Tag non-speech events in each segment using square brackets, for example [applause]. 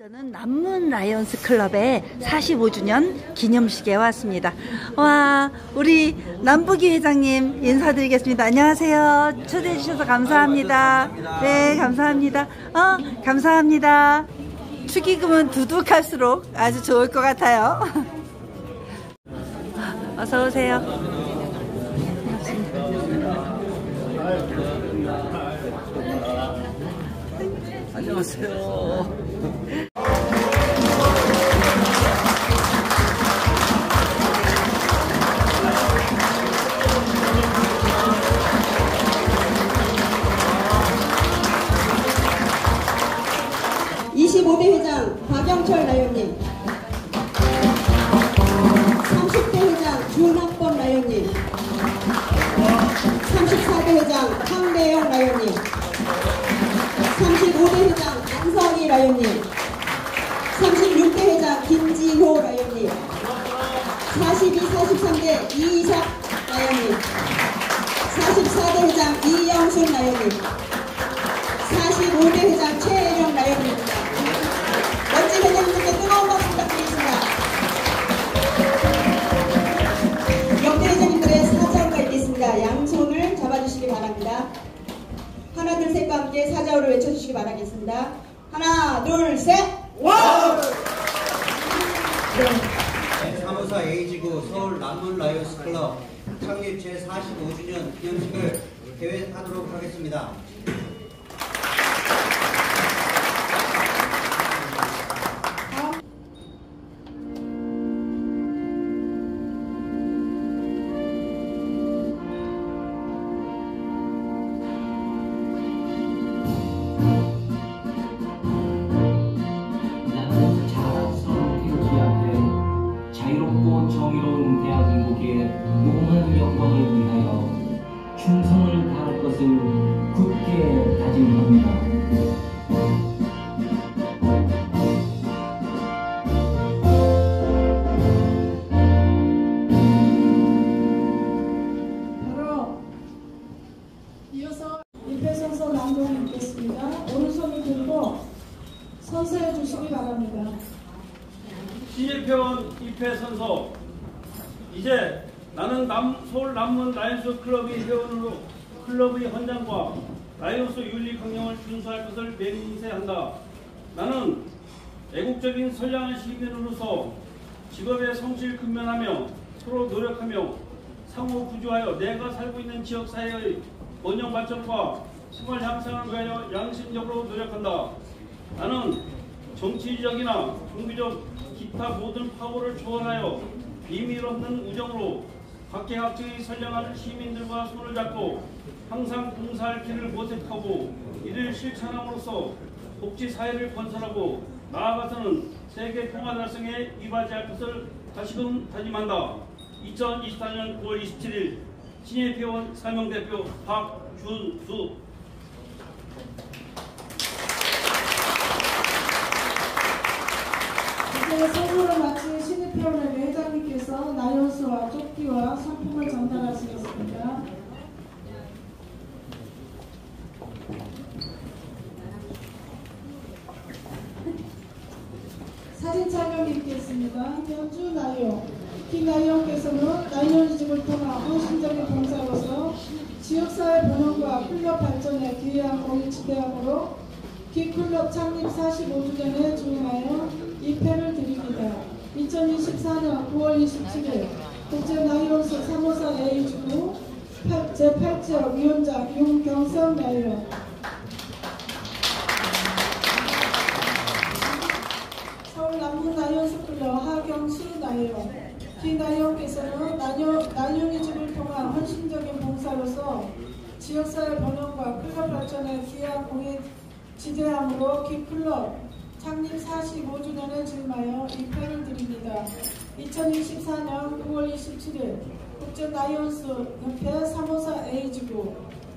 저는 남문 라이온스 클럽의 45주년 기념식에 왔습니다. 와, 우리 남부기 회장님 인사드리겠습니다. 안녕하세요. 초대해 주셔서 감사합니다. 네, 감사합니다. 어, 감사합니다. 축의금은 두둑할수록 아주 좋을 것 같아요. [laughs] 어서 오세요. 안녕하세요. 박영철 라이언님. 30대 회장 준학범 라이언님. 34대 회장 황대영 라이언님. 35대 회장 안성희 라이언님. 36대 회장 김지호 라이언님. 42, 43대 이이삭 라이언님. 44대 회장 이영순 라이언님. 45대 회장 최 함께 사자후를 외쳐주시기 바라겠습니다. 하나 둘 셋 와! 네. 삼오사 A지구 서울 남문 라이온스 클럽 창립 제45주년 기념식을 개회하도록 하겠습니다. 합니다. 바로 이어서 임패선서 낭독을 읽겠습니다. 오른손을 들고 선서해 주시기 바랍니다. 신입회원 입회 선서 이제 나는 남, 서울 남문 라이온스 클럽의 회원으로 클럽의 헌장과 라이온스 윤리 강령을 준수할 것을 맹세한다. 나는 애국적인 선량한 시민으로서 직업에 성실 근면하며 서로 노력하며 상호 구조하여 내가 살고 있는 지역 사회의 번영 발전과 생활 향상을 위하여 양심적으로 노력한다. 나는 정치적이나 종교적 기타 모든 파워를 초월하여 비밀 없는 우정으로 각계각층의 선량한 시민들과 손을 잡고 항상 봉사할 길을 모색하고 이를 실천함으로써 복지 사회를 건설하고 나아가서는 세계 평화 달성에 이바지할 것을 다시금 다짐한다. 2024년 9월 27일 신예회원 사명대표 박준수 이제 선서를 마친 신입회원의 회장님께서 나연수와 쪽지와 상품을 전달하시겠습니다. 사진 촬영 있겠습니다. 현주 나요. 김나영께서는 나이언집을 통한 헌신적인 봉사로서 지역사회 번영과 클럽 발전에 기여한 공을 지대함으로 기클럽 창립 45주년에 주임하여 입회를 드립니다. 2024년 9월 27일 국제 나이언스 3호사 A주부 제8지역 위원장 윤경성 나이언 나이언 김나이언께서는 나이언이즘을 통한 헌신적인 봉사로서 지역사회 번영과 클럽 발전에 기여한 공이 지대하므로 귀클럽 창립 45주년에 즈음하여 이 패를 드립니다. 2024년 9월 27일 국제 라이온스 협회 3오사 A지구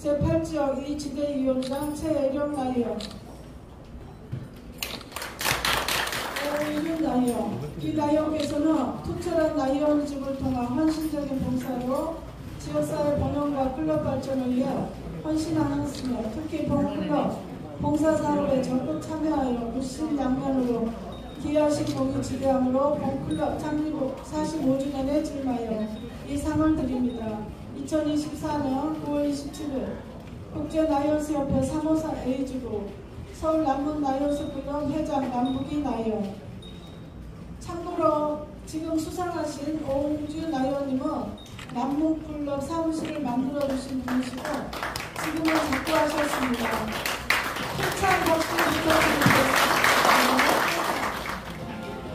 제8지역 2지대 위원장 최애령 Lion 오윤 Lion 이 Lion께서는 투철한 Lionism을 통한 헌신적인 봉사로 지역사회 번영과 클럽 발전을 위해 헌신하였으며 특히 본클럽 봉사사업에 적극 참여하여 물심양면으로 기여하신 공이 지대하므로 본클럽 창립 45주년에 즈음하여 이 상을 드립니다. 2024년 9월 27일 국제 라이온스 협회 354 A지구 서울 남문 라이온스 클럽 회장 남부기 Lion 참고로 지금 수상하신 오웅주 나이언님은 남문클럽 사무실을 만들어 주신 분이시고 지금은 작고하셨습니다. 힘찬 박수 부탁드리겠습니다.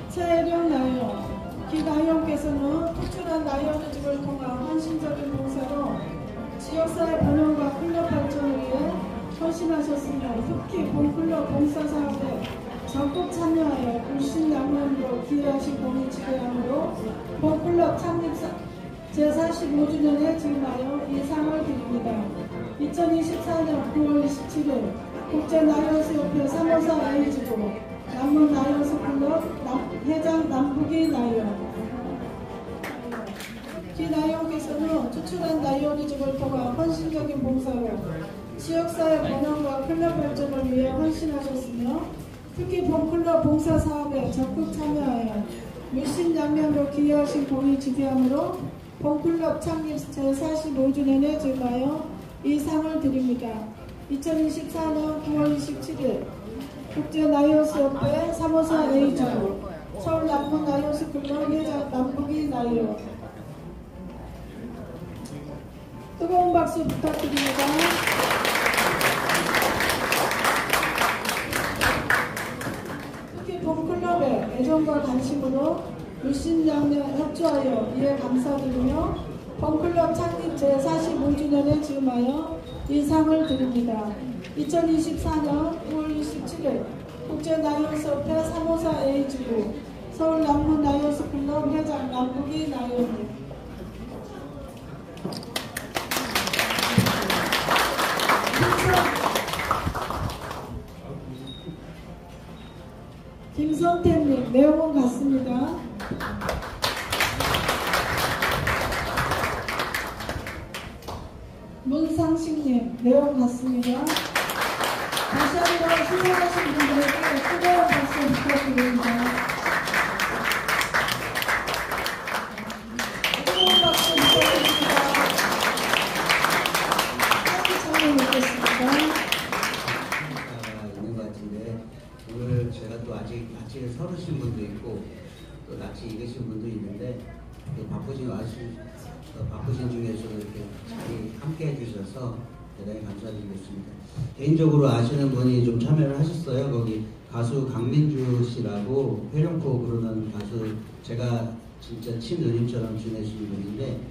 최혜령 나이언 기나이언께서는 특출한 나이언즈를 통한 헌신적인 봉사로 지역사회 번영과 클럽 발전을 위해 헌신하셨으며 특히 본클럽 봉사 사업에 적극 참여하여 물심 양면으로 기여하신 공이 지대하므로 본클럽 창립 제45주년에 즈음하여 이 상을 드립니다. 2024년 9월 27일 국제 라이온스 협회 354 A지구 남문 라이온스 클럽 남- 회장 남부기 Lion 귀Lion께서는 투철한 Lionism을 통한 헌신적인 봉사로 지역사회 번영과 클럽 발전을 위해 헌신하셨으며 특히 본클럽 봉사 사업에 적극 참여하여 물심양면으로 기여하신 공이 지대하므로 본클럽 창립 제45주년에 즈음하여 이 상을 드립니다. 2024년 9월 27일 국제 라이온스 협회 354 A지구 서울 남문 라이온스 클럽 회장 남부기 Lion 뜨거운 박수 부탁드립니다. 특히 본클럽의 애정과 관심으로 물심양면 협조하여 이에 감사드리며 본클럽 창립 제45주년에 즈음하여 이 상을 드립니다. 2024년 9월 27일 국제 라이온스 협회 354 A지구 서울 남문 라이온스 클럽 회장 남부기 Lion님 김선태님 내용은 같습니다. 문상식님 내용 같습니다. 다시 한번 훌륭하신 분들에게 뜨거운 박수 부탁드립니다. 뜨거운 박수 부탁드립니다. 함께 참여 뵙겠습니다. 있는 것 같은데 오늘 제가 또 아직 낯을 서르신 분도 있고 또 낯이 익으신 분도 있는데 또 바쁘신 와신 어, 바쁘신 중에서도 이렇게 자리 함께 해주셔서 대단히 감사드리겠습니다. 개인적으로 아시는 분이 좀 참여를 하셨어요. 거기 가수 강민주 씨라고 회령코 부르는 가수 제가 진짜 친누님처럼 지내시는 분인데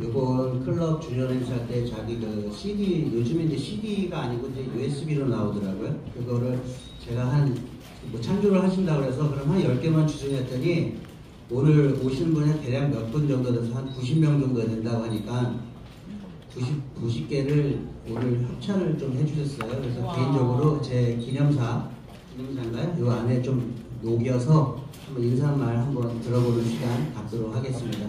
이번 클럽 주년 행사 때 자기 그 CD 요즘에 이제 CD가 아니고 이제 USB로 나오더라고요. 그거를 제가 한 뭐 창조를 하신다 그래서 그럼 한 10개만 주세요 했더니 오늘 오신 분의 대략 몇 분 정도 돼서 한 90명 정도 된다고 하니까 90, 90개를 오늘 협찬을 좀 해주셨어요. 그래서 개인적으로 제 기념사, 기념사인가요? 요 안에 좀 녹여서 한번 인사말 한번 들어보는 시간 갖도록 하겠습니다.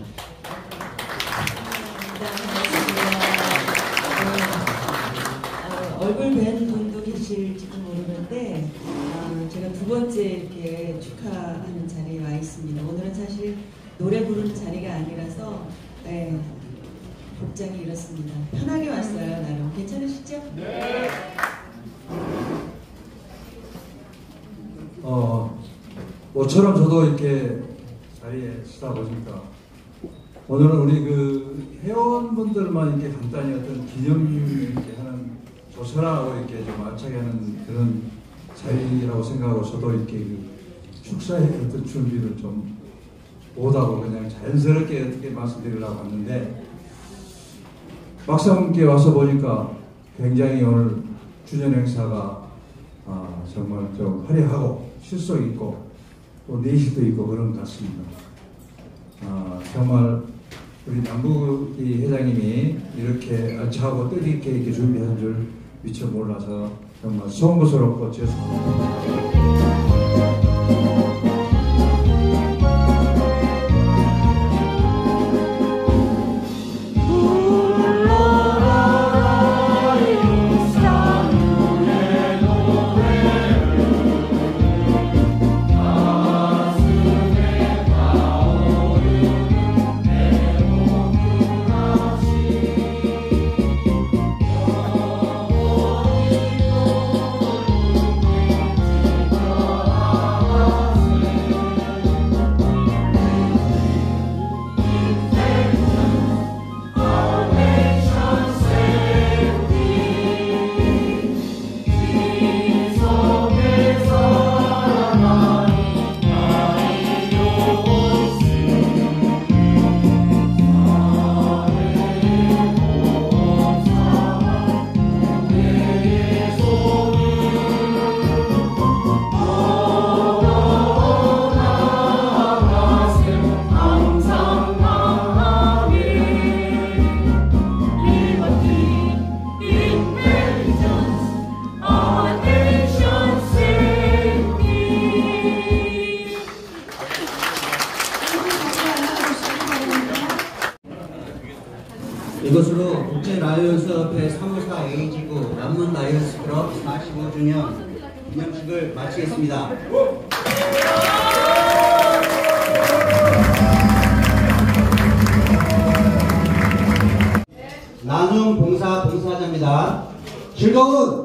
어, 얼굴 뵌 분도 계실지도 모르는데 어, 제가 두 번째 이렇게 축하하는 자리에 와 있습니다. 오늘은 사실 노래 부르는 자리가 아니라서 네, 복장이 이렇습니다. 편하게 왔어요, 나름. 괜찮으시죠? 어, 모처럼 저도 이렇게 자리에 서다 보니까 오늘은 우리 그 회원분들만 이렇게 간단히 어떤 기념 이렇게 하는 조선하고 이렇게 좀 알차게 하는 그런 자리라고 생각하고 저도 이렇게 그 축사의 어떤 준비를 좀 못하고 그냥 자연스럽게 어떻게 말씀드리려고 왔는데 이렇게 와서 보니까 굉장히 오늘 주년 행사가 아, 정말 좀 화려하고 실속 있고 또 내실도 있고 그런 것 같습니다. 아, 정말 우리 남부기 회장님이 이렇게 알차고 뜻있게 이렇게 준비한 줄 미처 몰라서 정말 송구스럽고 죄송합니다. 라이온스 협회 사무사 A지구 남문 라이온스 클럽 45주년 기념식을 마치겠습니다. 나눔 봉사 봉사자입니다. 즐거운